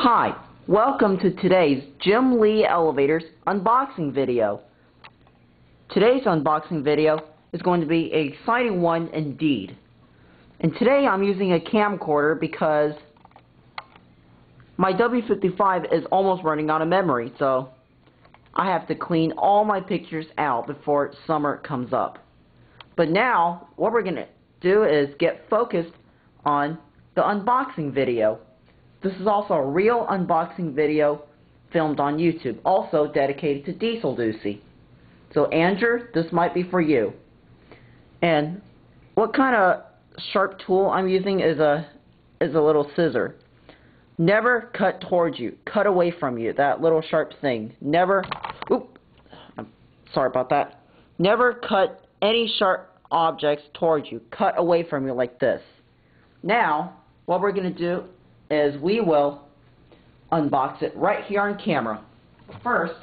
Hi, welcome to today's Jim Li Elevators unboxing video. Today's unboxing video is going to be an exciting one indeed. And today I'm using a camcorder because my W55 is almost running out of memory, so I have to clean all my pictures out before summer comes up. But now, what we're going to do is get focused on the unboxing video. This is also a real unboxing video filmed on YouTube, also dedicated to Diesel Doocy. So Andrew, this might be for you. And what kind of sharp tool I'm using is a is a little scissor. Never cut towards you. Cut away from you. That little sharp thing. Never. Oop. I'm sorry about that. Never cut any sharp objects towards you. Cut away from you like this. Now, what we're going to do is we will unbox it right here on camera. First,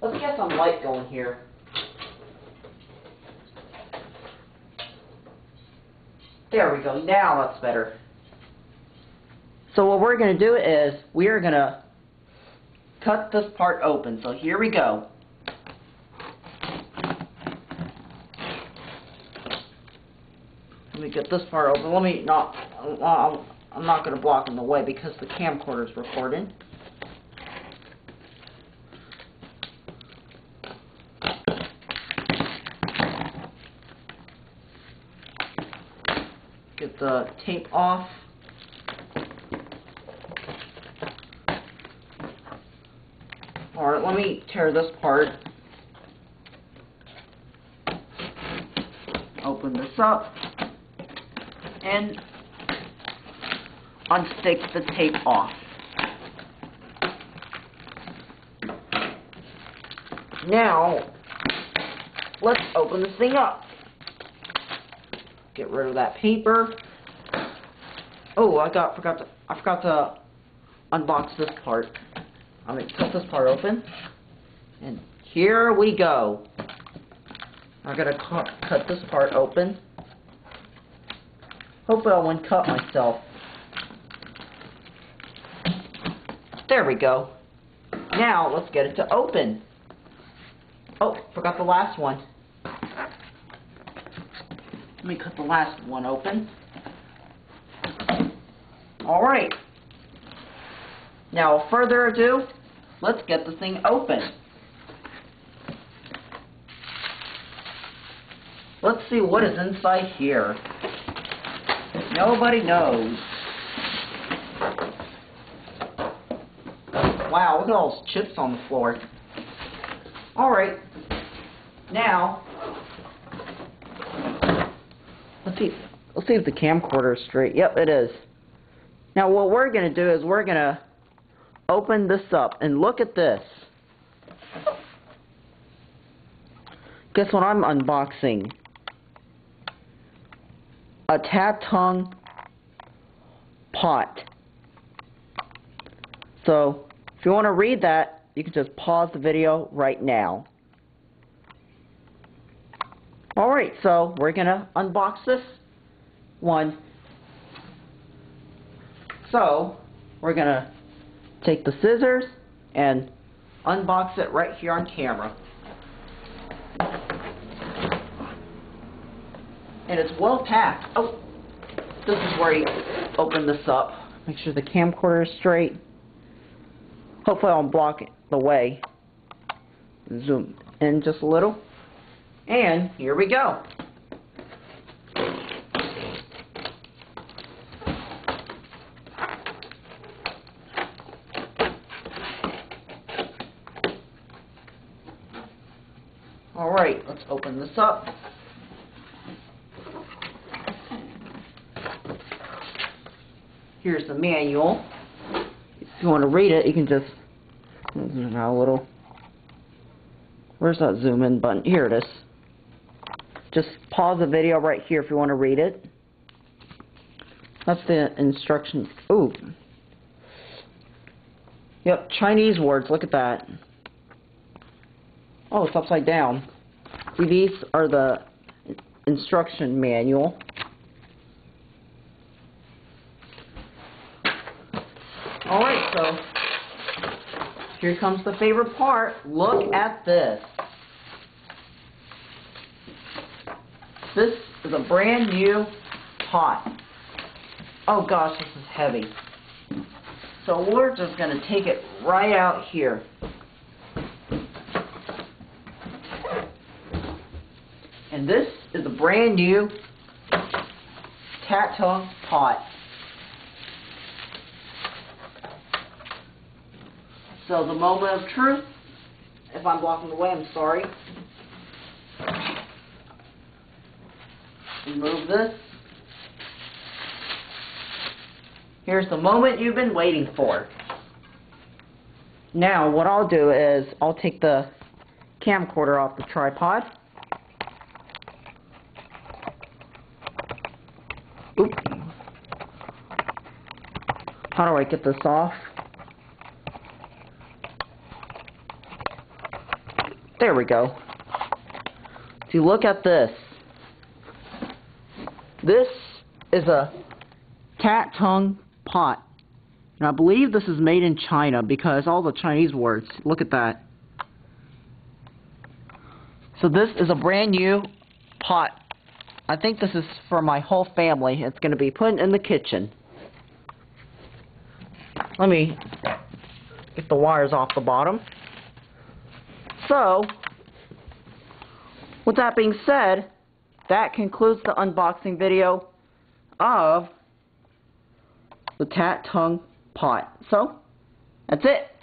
let's get some light going here. There we go. Now that's better. So what we're going to do is we are going to cut this part open. So here we go. Let me get this part open. Let me not. Uh, I'm not going to block in the way because the camcorder is recording. Get the tape off. Alright, let me tear this part. Open this up. And unstick the tape off. Now, let's open this thing up. Get rid of that paper. Oh, I got forgot to I forgot to unbox this part. I'm gonna cut this part open, and here we go. I gotta cut, cut this part open. Hopefully I won't cut myself. There we go. Now, let's get it to open. Oh, forgot the last one. Let me cut the last one open. Alright. Now, further ado, let's get the thing open. Let's see what is inside here. Nobody knows. Wow, look at all those chips on the floor. Alright. Now, let's see, let's see if the camcorder is straight. Yep, it is. Now what we're going to do is we're going to open this up and look at this. Guess what I'm unboxing? A Tatung pot. So, if you want to read that, you can just pause the video right now. Alright, so we're going to unbox this one. So, we're going to take the scissors and unbox it right here on camera. And it's well packed. Oh, this is where you open this up. Make sure the camcorder is straight. Hopefully I'll block the way. Zoom in just a little. And here we go. Alright, let's open this up. Here's the manual you want to read it, you can just zoom out a little. Where's that zoom in button? Here it is. Just pause the video right here if you want to read it. That's the instructions. Ooh. Yep, Chinese words. Look at that. Oh, it's upside down. See, these are the instruction manual. Alright, so here comes the favorite part. Look at this. This is a brand new pot. Oh gosh, this is heavy. So we're just going to take it right out here. And this is a brand new Tatung pot. So the moment of truth, if I'm blocking the way, I'm sorry. Remove this. Here's the moment you've been waiting for. Now, what I'll do is, I'll take the camcorder off the tripod. Oop. How do I get this off? There we go. You look at this, this is a Tatung pot. And I believe this is made in China because all the Chinese words, look at that. So this is a brand new pot. I think this is for my whole family. It's going to be put in the kitchen. Let me get the wires off the bottom. So, with that being said, that concludes the unboxing video of the Tatung pot. So, that's it.